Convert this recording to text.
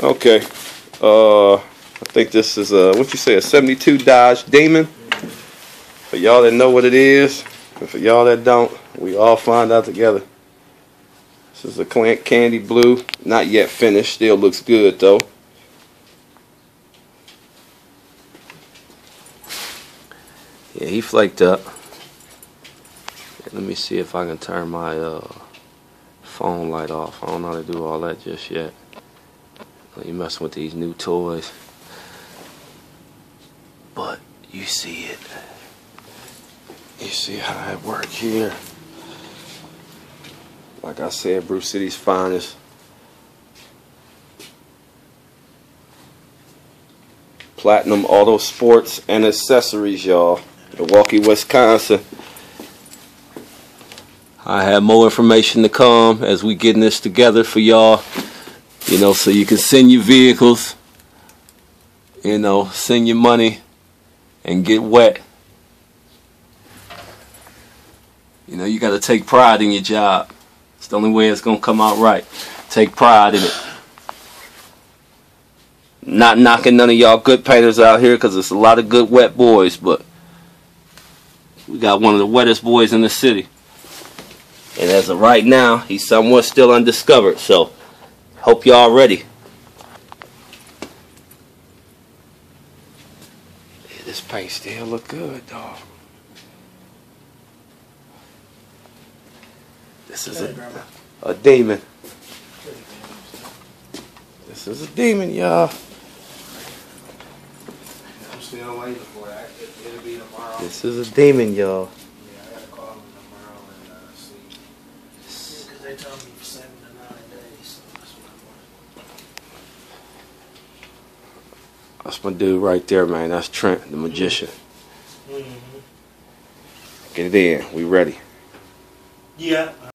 Okay. Uh, I think this is a what you say a '72 Dodge Demon. For y'all that know what it is, and for y'all that don't, we all find out together. This is a candy blue, not yet finished. Still looks good though. Yeah, he flaked up. Let me see if I can turn my uh, phone light off. I don't know how to do all that just yet. You messing with these new toys. But you see it. You see how it work here. Like I said, Brew City's finest. Platinum Auto Sports and Accessories, y'all. Milwaukee, Wisconsin. I have more information to come as we getting this together for y'all. You know, so you can send your vehicles, you know, send your money and get wet. You know, you got to take pride in your job. It's the only way it's going to come out right. Take pride in it. Not knocking none of y'all good painters out here because there's a lot of good wet boys, but we got one of the wettest boys in the city. And as of right now, he's somewhat still undiscovered, so hope y'all ready. Yeah, this paint still look good, dog. This is a, a demon. This is a demon, y'all. I'm still waiting for. It, it'll be tomorrow. This is a demon, y'all. Yeah, I gotta call them tomorrow and uh, see. Because they told me for seven to nine days, so that's what I'm working. That's my dude right there, man. That's Trent, the magician. Mm-hmm. Get it in. We ready. Yeah,